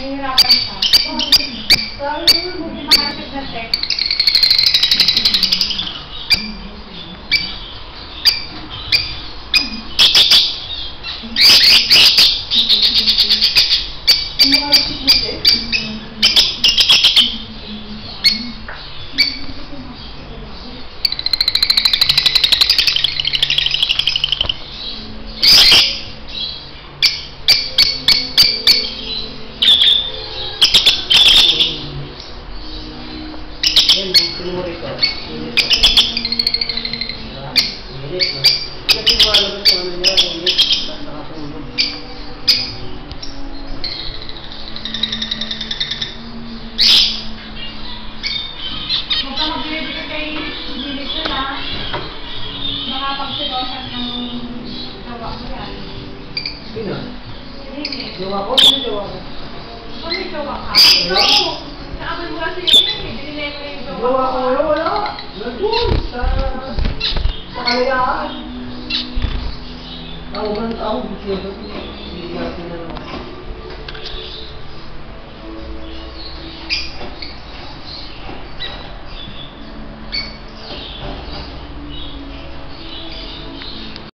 Yan, buksan mo rito. Init na. Yan, init na. Kasi malabas ko ano niya, init. Tapos nakasunog. Huwag ka kay Lilith na makapagsilosan ng gawa ko yan. Sino? Hindi. Jowa ko? Sino jowa ko? May gawa ka, ikaw mo. Naaman mo kasi yun Gawa ko ngayon, wala. Nandun sa, sa kalayaan. Tawag ang tawag. Hindi natin na